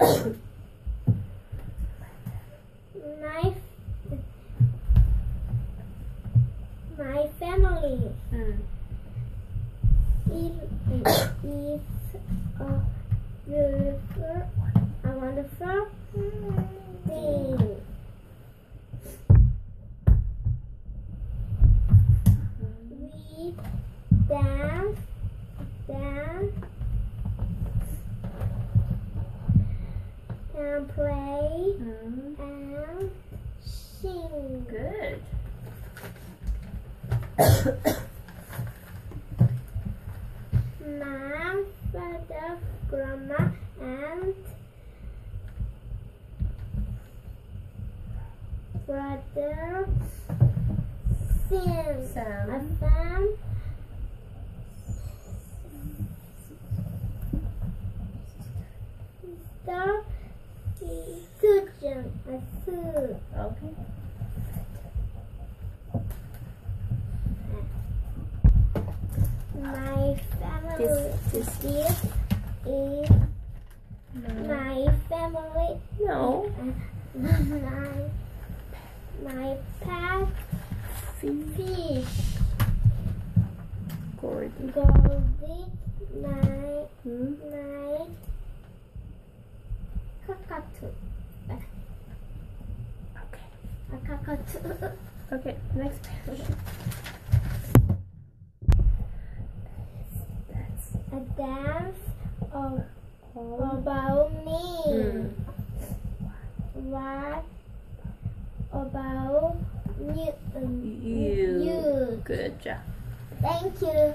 my my family Mm. is a beautiful, a wonderful thing. We dance, and play Mm. and sing. Good. My father, grandma, and brother sing. Sam. A fan. Sister, Susan, a Sue. Okay. My family This- this- this is my family. No. My my pet fish. Gordy. Goldie. My Mm. my cockatoo. Okay. A cockatoo. Okay. Next page. That's A dance of, about me. Mm. What about you? You. You. Good job. Thank you.